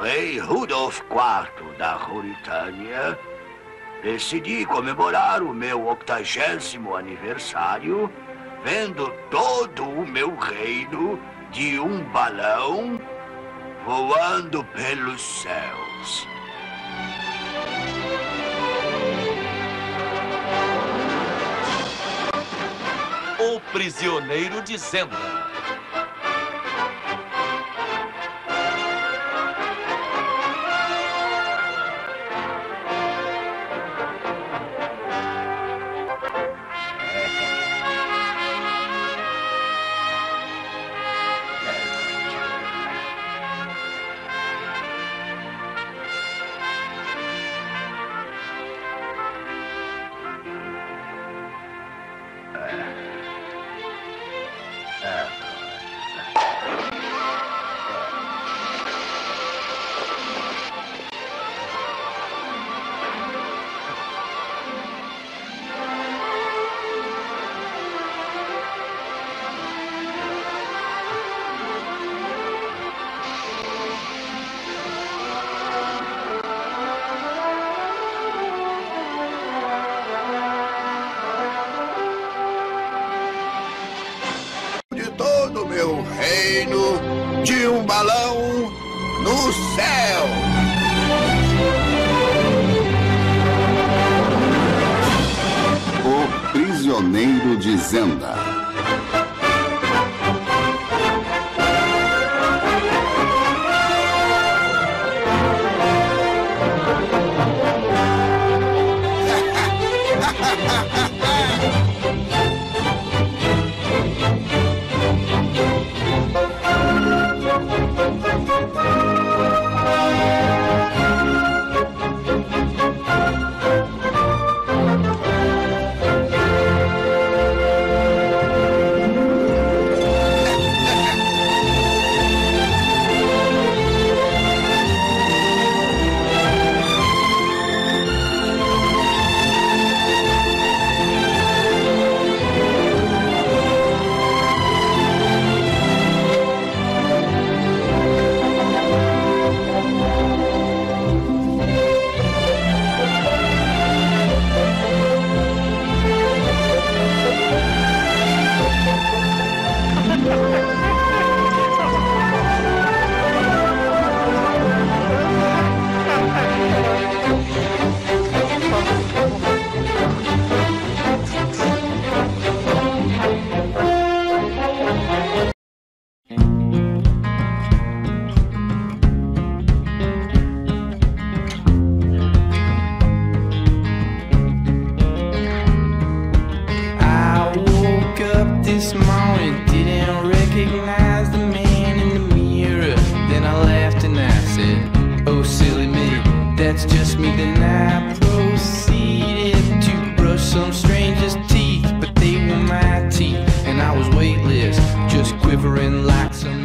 rei Rudolf IV da Mauritânia, decidi comemorar o meu octagésimo aniversário vendo todo o meu reino de um balão voando pelos céus. O prisioneiro de. Todo o meu reino de um balão no céu. O Prisioneiro de Zenda. Thank you. up this morning, didn't recognize the man in the mirror. Then I laughed and I said, Oh, silly me, that's just me. Then I proceeded to brush some stranger's teeth, but they were my teeth, and I was weightless, just quivering like some.